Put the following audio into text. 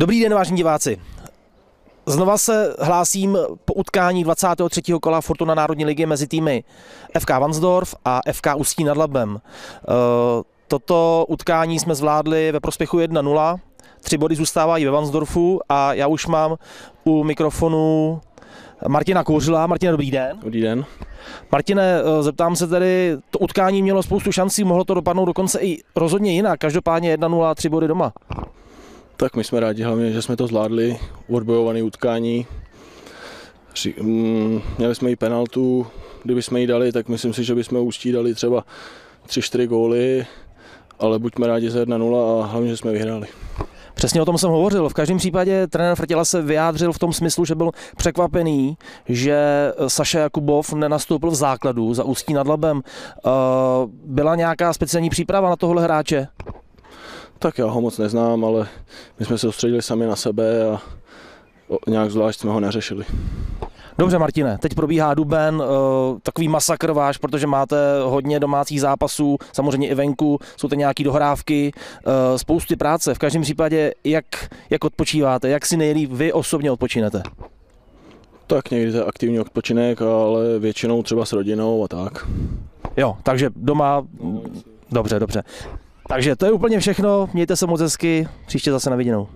Dobrý den, vážení diváci. Znova se hlásím po utkání 23. kola Fortuna Národní ligy mezi týmy FK Vansdorf a FK Ústí nad Labem. Eh, toto utkání jsme zvládli ve prospěchu 1-0. Tři body zůstávají ve Vansdorfu a já už mám u mikrofonu Martina Kouřila. Martina, dobrý den. Dobrý den. Martine, eh, zeptám se tedy, to utkání mělo spoustu šancí, mohlo to dopadnout dokonce i rozhodně jinak. Každopádně 1-0 a tři body doma. Tak my jsme rádi hlavně, že jsme to zvládli, odbojované utkání. Mm, měli jsme i penaltu, kdyby jsme ji dali, tak myslím si, že bychom ústí dali třeba 3-4 góly, ale buďme rádi za 1-0 a hlavně, že jsme vyhráli. Přesně o tom jsem hovořil. V každém případě trenér Frtěla se vyjádřil v tom smyslu, že byl překvapený, že Saša Jakubov nenastoupil v základu za Ústí nad Labem. Eh, byla nějaká speciální příprava na tohle hráče? Tak já ho moc neznám, ale my jsme se soustředili sami na sebe a nějak zvlášť jsme ho neřešili. Dobře, Martine, teď probíhá duben, eh, takový masakr váš, protože máte hodně domácích zápasů, samozřejmě i venku, jsou to nějaké dohrávky, eh, spousty práce. V každém případě, jak, jak odpočíváte, jak si nejlíp vy osobně odpočinete? Tak někdy to je aktivní odpočinek, ale většinou třeba s rodinou a tak. Jo, takže doma... Dobře, dobře. Takže to je úplně všechno, mějte se moc hezky, příště zase na viděnou.